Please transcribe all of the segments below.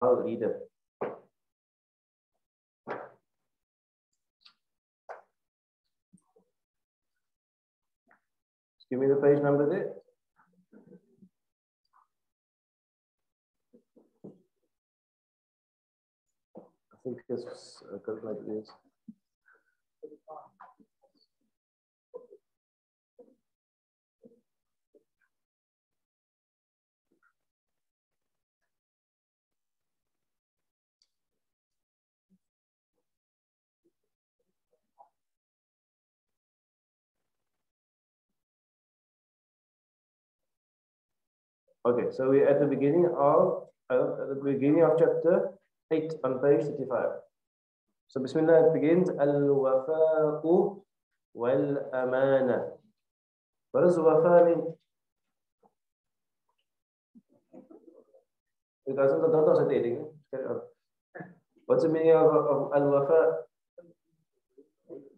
I'll read it. Give me the page number there. I think it's uh, Okay, so we're at the beginning of uh, at the beginning of chapter 8 on page 35. So Bismillah it begins Al-Wafa'u wal-Amana. What does Wafa mean? You guys don't know I'm What's the meaning of, of Al-Wafa?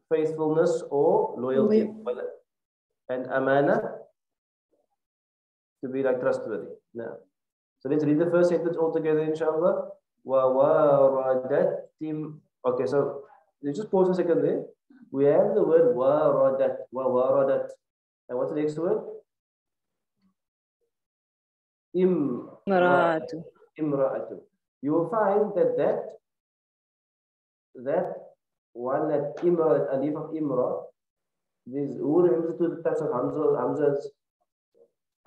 Faithfulness or loyalty. And Amana? to be like trustworthy. No. So let's read the first sentence all together, inshallah. وَوَارَدَتْ Okay, so let's just pause a second there. We have the word waradat, waradat. And what's the next word? Imra'atu. Imra'atu. You will find that that, that one that imra, alif of imra, this, who remembers two types of Hamza, Hamza's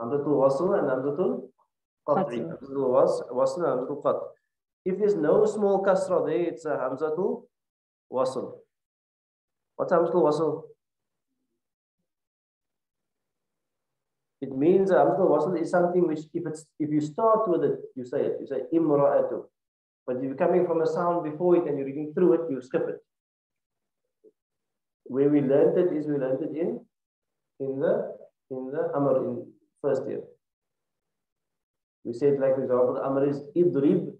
Hamzatul wasl and Hamzatul qat'i. Hamzatul wasl and Hamzatul qat. If there's no small kasra there, it's a Hamzatul wasl. What's Hamzatul wasl? It means Hamzatul wasl is something which if it's if you start with it, you say it. You say imra'atu. But if you're coming from a sound before it and you're reading through it, you skip it. Where we learned it is we learned it in in the in the Amr in first year. We said, like, for example, the Amr is idrib,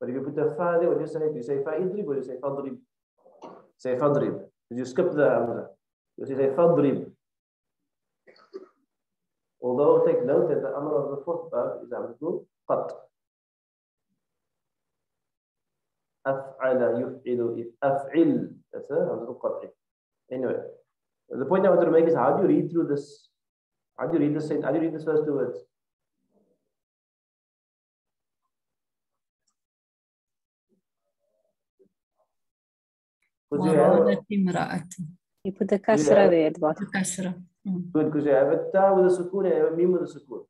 but if you put a fa there, what do you say? Do you say fa idrib or do you say fadrib? Say fadrib. Did you skip the Amr? You say fadrib. Although take note that the Amr of the fourth bab is Amr qat. أفعل يفعل أفعل that's a Hamzatul Qat'i. Anyway, the point I want to make is how do you read through this how do you read this? How do you read this first two words? You put the kasra there at bottom. Kasra. Good, because you have a ta with a sukoon and you have a mim with a sukoon.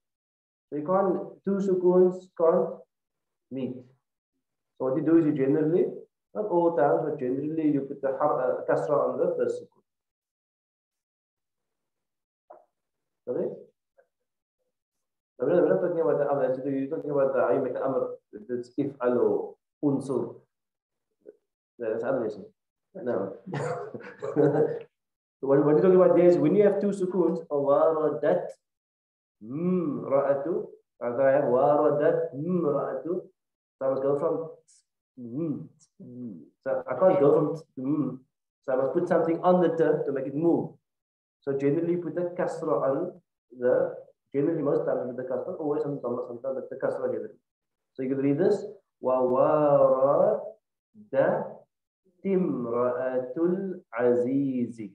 So you can't, two sukoons can't meet. So what you do is you generally, not all times, but generally you put the uh, kasra on the first we're not talking about the. You're talking about the the amr. It's if alo unsur. That's lesson. No. what you're talking about there is when you have two sukuns, waradat mm ra'atu. After I have waradat mm ra'atu. So I must go from mm, so I can't go from mm. So I must put something on the term to make it move. So generally put the kasra on the, generally most times with the kasra, always the sometimes with the kasra generally. So you can read this, وَوَارَدَ timra'atul azizi.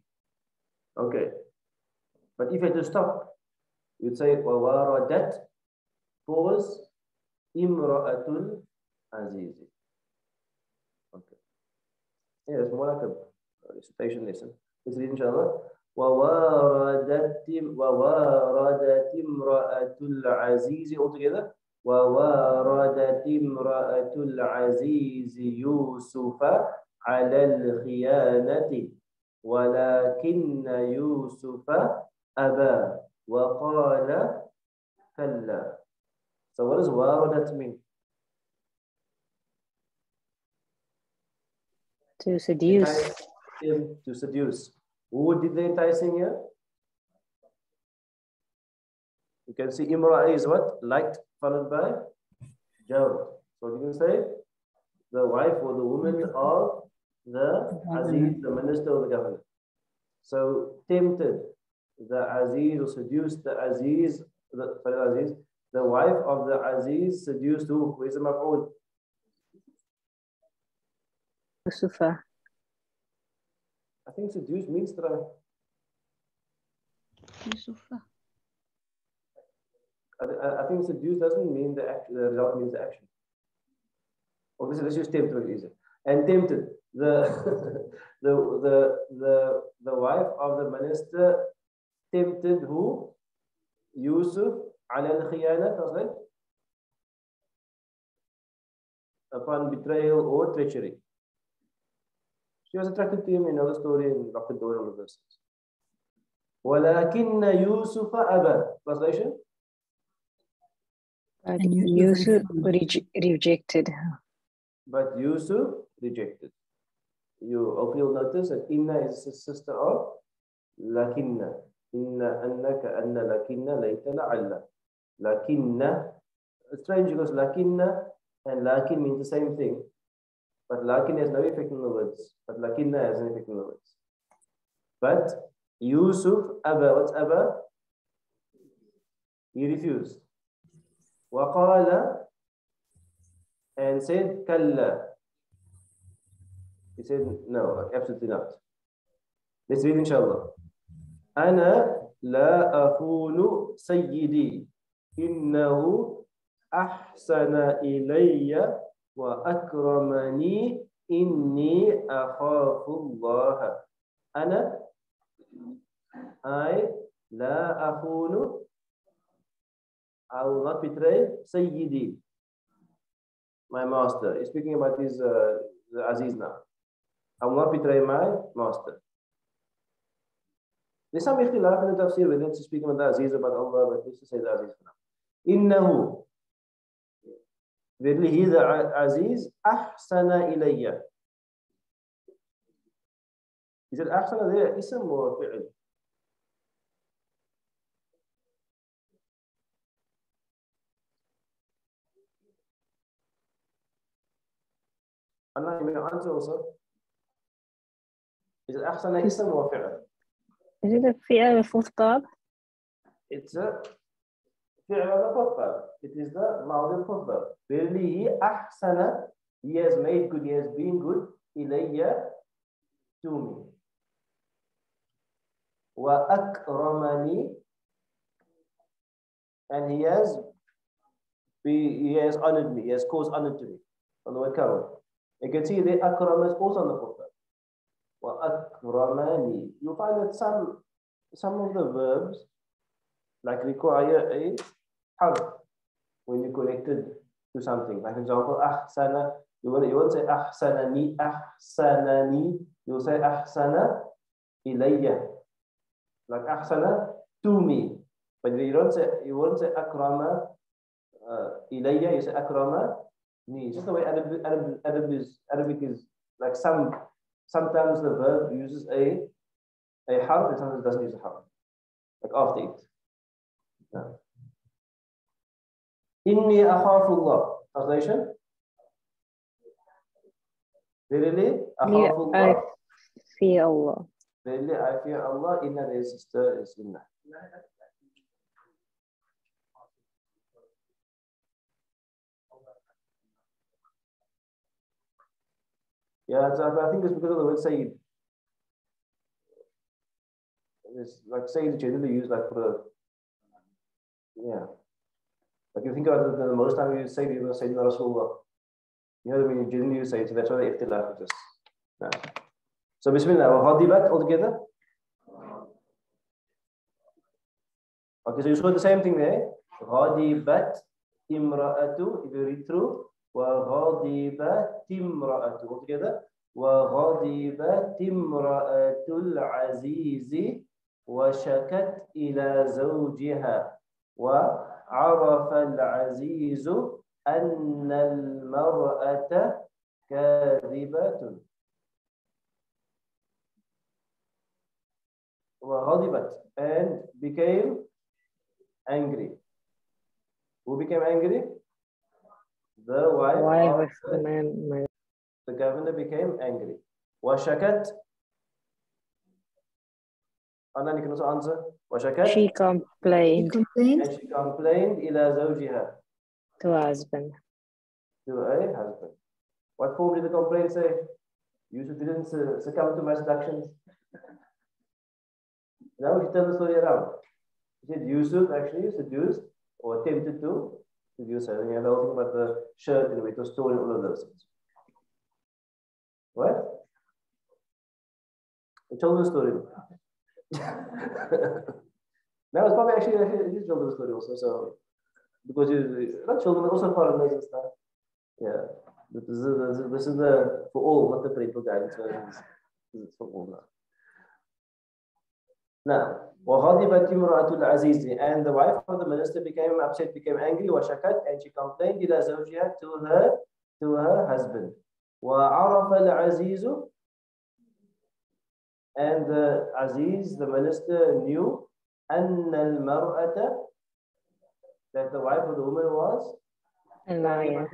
Okay. But if had to stop, you'd say وَوَارَدَتْ pause imra'atul azizi. Okay. Yeah, it's more like a recitation lesson. Let's read inshallah. وواردت وواردت امرأة العزيز all together وواردت امرأة العزيز يوسف على الخيانة ولكن يوسف أبى وقال كلا So what does واردت mean? To seduce. To seduce. Who did the enticing here? You can see Imra is what? Liked followed by Jar. So you can say the wife or the woman mm-hmm. of the Aziz, the minister of the government. So tempted the Aziz or seduced the Aziz, the, sorry, Aziz, the wife of the Aziz seduced who? Who is the maf'ul? Yusufa. I think seduce means try. Yusufa. I, I, I think seduce doesn't mean the action, the result means the action. Obviously, let's just tempt easier. And tempted. The, the, the, the, the wife of the minister tempted who? Yusuf ala al-khiyana, translate? Upon betrayal or treachery. She was attracted to him in another story in Dr. Doyle of verses. ولكن يوسف أبى. Translation? But And Yusuf Yusuf refused. rege- rejected her. But Yusuf rejected. You hopefully will notice that Inna is the sister of Lakinna. Inna annaka anna lakinna layta la'alla. Lakinna. It's strange because Lakinna and Lakin means the same thing. but lakin has no effect on the words. But lakinna has an effect on the words. But Yusuf Abba, what's Abba? He refused. Waqala and said Kalla. He said, no, absolutely not. Let's read inshallah. أنا لا أخون سيدي إنه أحسن إليّ وأكرمني إني أخاف الله أنا I لا أخون I will not betray Sayyidi my master. He's speaking about his uh, Aziz now. I will not betray my master. There's some ikhtilaf in the tafsir whether it's speaking about Aziz about Allah, but let's just say the Aziz for now. Innahu. Verily he the Aziz ahsana ilayya. Is it ahsana there ism or fi'l? Allah, you may answer also. Is it ahsana ism or fi'l? Is it a fi'al al-futhbab? It's a fi'l al It is the ma'ud al Verily he ahsana, he has made good, he has been good, ilayya to me. Wa akramani, and he has be, he has honored me, he has caused honor to me. On the word. You can see the akram is also on the football. Wa akramani. You find that some some of the verbs like require a harf when you connected to something. Like example, ahsana. You won't, you won't say ahsanani, ahsanani. You'll say ahsana ilayya. Like ahsana to me. But you don't say you won't say akrama uh, ilayya, you say akrama ni. It's just the way Arab, Arab, Arab is, Arabic is like some sometimes the verb uses a a harf and sometimes it doesn't use a harf. Like after it. Inni akhafullah. Translation? Verily, I akhafullah. fear Allah. Verily, I fear Allah. Inna their sister is Inna. Yeah, I think it's because of the word Sayyid. It's like Sayyid generally used like for the, yeah. Like you think about it, the most time you going to say Rasulullah. You know mean? You use Sayyid, so that's why the is just. Yeah. So Bismillah, Hadibat altogether. Okay, so you saw the same thing there. Ghadibat imra'atu, if you read through. وغضبت امرأة altogether. وغضبت امرأة العزيز وشكت إلى زوجها وعرف العزيز أن المرأة كاذبة وغضبت and became angry. Who became angry? The wife, Why of the man man- the governor became angry. وشكت Anna, you can also answer. وشكت She He complained complained. and she complained إلى زوجها to her husband. to a husband. What form did the complaint say? Yusuf didn't succumb to my seductions. Now he turn the story around. He said Yusuf actually seduced or attempted to seduce her. And you have the whole thing about the shirt and it was stolen, all of those things. What? I told the story. that was probably actually, actually his children's story also. So because you not children, but also foreigners and stuff. Yeah. This is, this is, this is the for all, not the parental guidance. This is for all now. Now, وغضبت امرأة العزيز and the wife of the minister became upset, became angry وشكت and she complained إلى زوجها to her to her husband. وعرف العزيز and the Aziz, the minister, knew أن المرأة that the wife of the woman was A liar.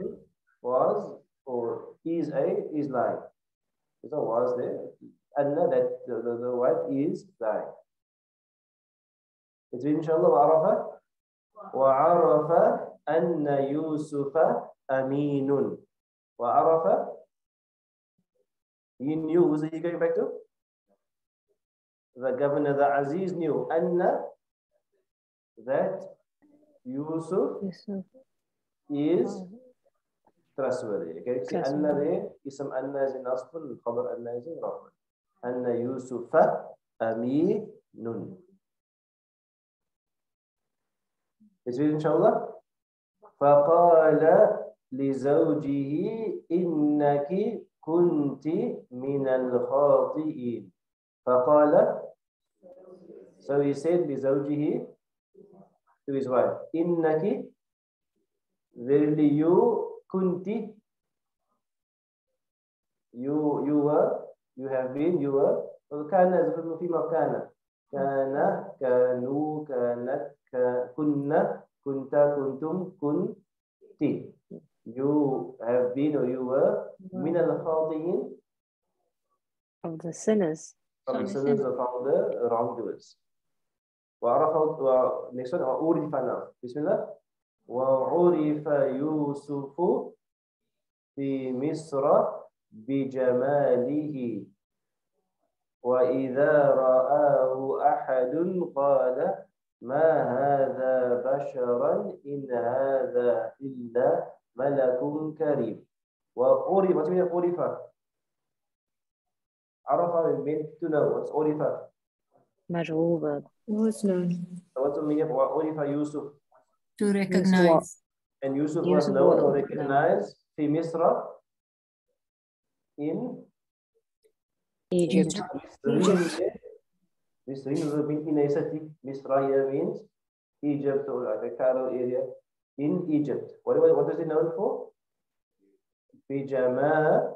was or is a is lying. There's no was there. Anna that the, the, the wife is lying. It's been inshallah وعرف وعرف أن يوسف أمين وعرف he knew who's he going back to? the governor the Aziz knew Anna that Yusuf, Yusuf. is trustworthy. كذلك أن ذي اسم أن ذي نصب الخبر أن ذي رفع أن يوسف أمين. إذن إن شاء الله فقال لزوجه إنك كنت من الخاطئين. فقال So he said لزوجه to his wife, إنك verily you kunti you you were you have been you were وكان يزفر فيما كان كان كانوا كانت ك- كنا كنت كنتم كنت you have been or you were من الخاطئين Of the sinners. from the From the sinners or from the wrongdoers وعرف و- next one وعرف now بسم الله. وعرف يوسف في مصر بجماله. وإذا رآه أحد قال ما هذا بشرا إن هذا إلا ملك كريم. وعرف you mean عرف. عرف know what's عرف مجهول. Was known. So what's the meaning of عرف يوسف To recognize. and Yusuf was Yusuf known or was known. recognized في مصر in Egypt. Egypt. Misrin would have been in a city. Misraya means Egypt or like a Cairo area in Egypt. What, what, what is it known for? Bijama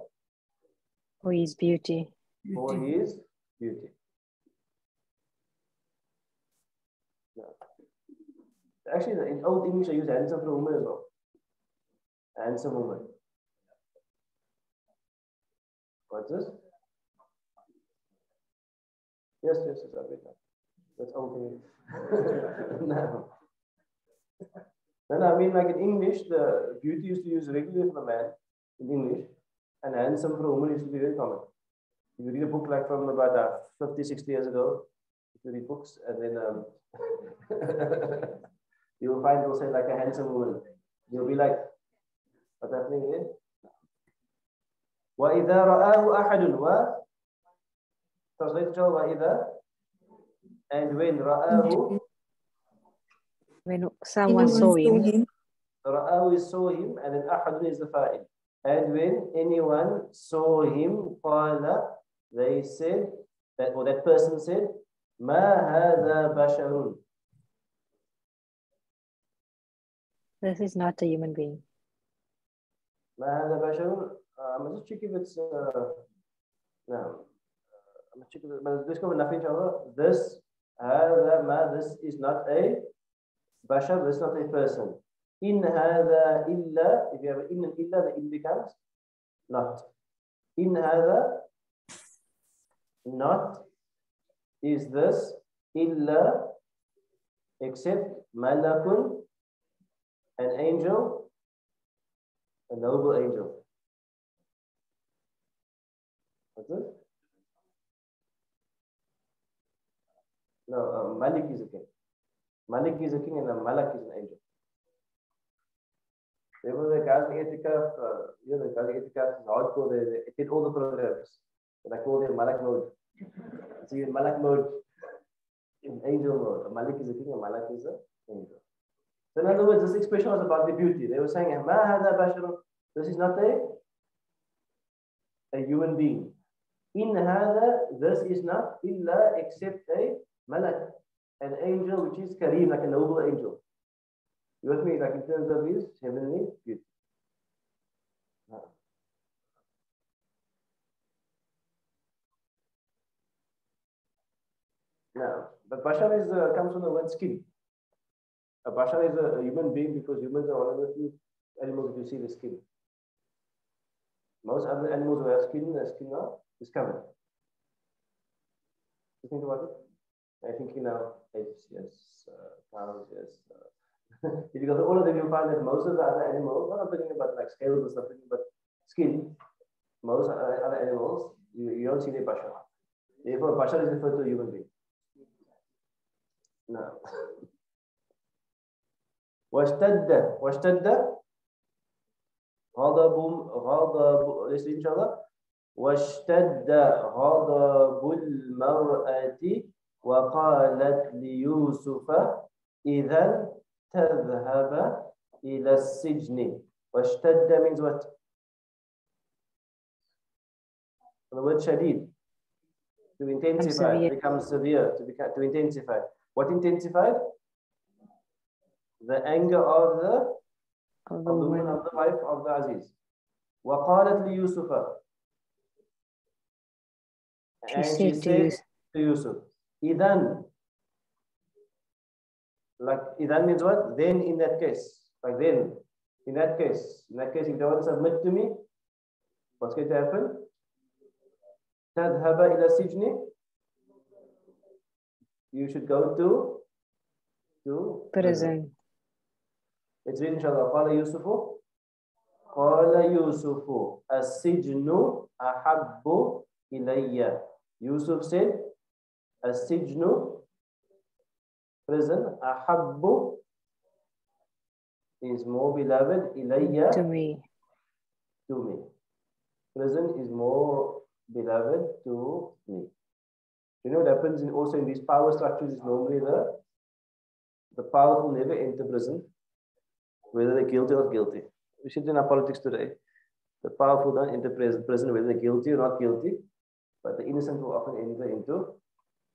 Who is beauty. for his beauty. Actually, in Old English, I use handsome for woman as well. Handsome woman. What's this? Yes, yes, yes, I'll. That's Old English. no. No, no, I mean, like in English, the beauty used to use regularly for a man in English, and handsome for a woman used to be very common. If you read a book like from about uh, 50, 60 years ago, if you read books, and then um, find they'll say like a handsome woman. You'll be like, what's happening here? وإذا رآه أحد و translate to وإذا and when رآه When someone saw him, رآه is saw him and then أحد is the fa'il. And when anyone saw him قال they said that or that person said ما هذا بشر this is not a human being. ما هذا بشر uh, I'm just check if it's uh, no I'm just check if it- but this cover nothing inshallah this هذا ما this is not a بشر this is not a person in هذا إلا if you have in and إلا the in becomes not in هذا not is this إلا except malakun an angel a noble angel What's it? No, uh, Malik is a king. Malik is a king and a Malak is an angel. They were the Ghazni Etikaf, uh, you know, the Ghazni Etikaf is hardcore. They, they did all the programs. And I call them Malak mode. So in Malak mode, in angel mode. A Malik is a king, a Malak is an angel. In other words, this expression was about the beauty. They were saying. This is not a, a human being. In hada, this is not illa except a malak, an angel which is kareem, like a noble angel. You with me, like in terms of his heavenly beauty. Now, but bashar is uh, comes from the word skin. A bashar is a, human being because humans are one of the few animals that you see the skin. Most other animals who have skin, the skin are, is covered. You think about it? I think you know, apes, yes, uh, cows, yes. Uh, if you go to all of them, you find that most of the other animals, not I'm talking about like scales and stuff, but skin, most other animals, you, you don't see the bashar. Therefore, bashar is referred to a human being. No. واشتد واشتد غضب غضب let's read inshallah واشتد غضب المرأة وقالت ليوسف إذا تذهب إلى السجن واشتد means what? The word shadid to intensify, severe. become severe, to become to intensify. What intensified? The anger of the Of of the the woman woman. of the wife of the Aziz. وقالت ليوسف She and said she to said Yusuf, to Yusuf, Idan. Like Idan means what? Then in that case. Like then. In that case. In that case, if they want to submit to me, what's going to happen? تذهب إلى السجن. You should go to to prison. It's written inshallah. Qala Yusufu. Qala Yusufu. As-sijnu ahabbu ilayya. Yusuf said, As-sijnu, prison, ahabbu is more beloved, ilayya. To me. To me. Prison is more beloved to me. You know what happens in, also in these power structures is normally the the will never enter prison whether they're guilty or not guilty. We should in our politics today. The powerful don't enter pris- prison whether they're guilty or not guilty, but the innocent will often enter into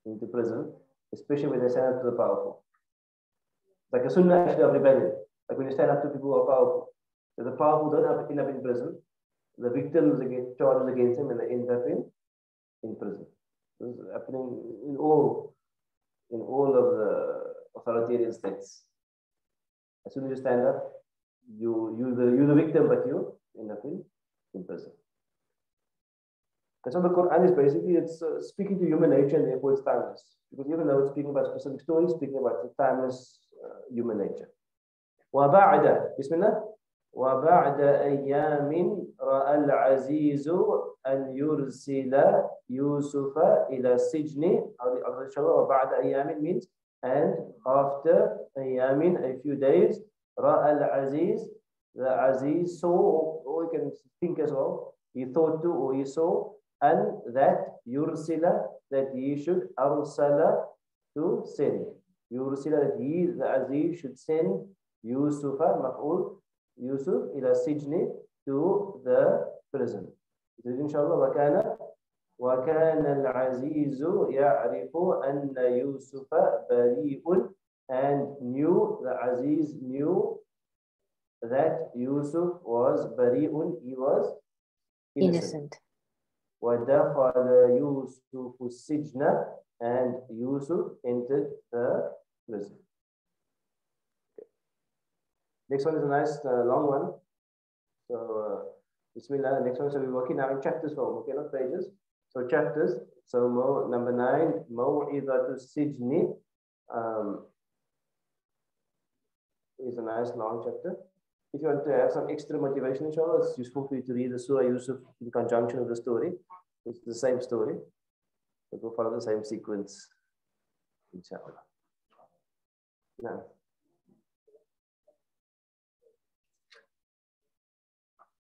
into prison, especially when they stand up to the powerful. Like a sunnah actually of rebellion. Like when you stand up to people who are powerful. So the powerful don't have end up in prison. The victims get charges against them and they end up in, in prison. This is happening in all in all of the authoritarian states. As soon as you stand up, you you the you the victim, but you end up in, in prison. That's what the Quran is basically. It's uh, speaking to human nature, and therefore it's timeless. Because even though it's speaking about specific stories, speaking about the timeless uh, human nature. وبعد بسم الله وبعد أيام رأى العزيز أن يرسل يوسف إلى السجن أو وبعد أيام means and after أيام a few days رأى العزيز the Aziz saw or you can think as well he thought to or he saw and that يرسل that he should أرسل to send يرسل that he the Aziz should send يوسف مفعول يوسف إلى السجن to the prison. إن شاء الله وكان وكان العزيز يعرف أن يوسف بريء and knew the Aziz knew that Yusuf was بريء he was innocent. Innocent. ودخل يوسف السجن and Yusuf entered the prison. Next one is a nice uh, long one. So, uh, Bismillah, the next one. So, we're working now in chapters form, okay, not pages. So, chapters. So, mo, number nine, Maw'idatu Sijni um, is a nice long chapter. If you want to have some extra motivation, inshallah, it's useful for you to read the Surah Yusuf in conjunction with the story. It's the same story, but we'll follow the same sequence, inshallah. Now.